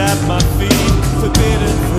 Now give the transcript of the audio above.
at my feet, forbidden.